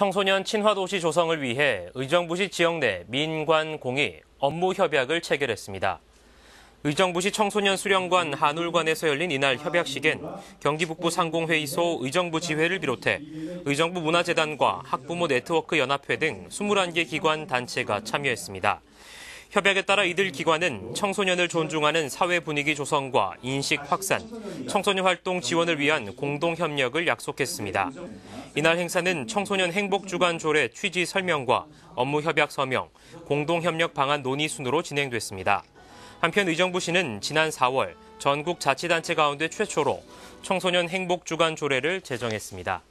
청소년 친화도시 조성을 위해 의정부시 지역 내 민관 공이 업무 협약을 체결했습니다. 의정부시 청소년 수련관 한울관에서 열린 이날 협약식엔 경기 북부 상공회의소 의정부 지회를 비롯해 의정부 문화재단과 학부모 네트워크 연합회 등 21개 기관 단체가 참여했습니다. 협약에 따라 이들 기관은 청소년을 존중하는 사회 분위기 조성과 인식 확산, 청소년 활동 지원을 위한 공동 협력을 약속했습니다. 이날 행사는 청소년 행복 주간 조례 취지 설명과 업무 협약 서명, 공동 협력 방안 논의 순으로 진행됐습니다. 한편 의정부시는 지난 4월 전국 자치단체 가운데 최초로 청소년 행복 주간 조례를 제정했습니다.